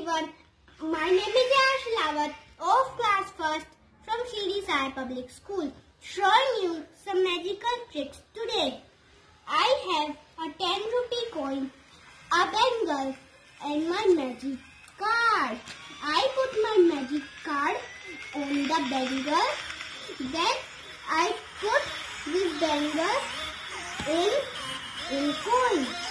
everyone. My name is Yash Lawat of class first from Shirdi Sai Public School. Showing you some magical tricks today. I have a 10 rupee coin, a bangle and my magic card. I put my magic card on the bangle. Then I put this bangle in, in coin.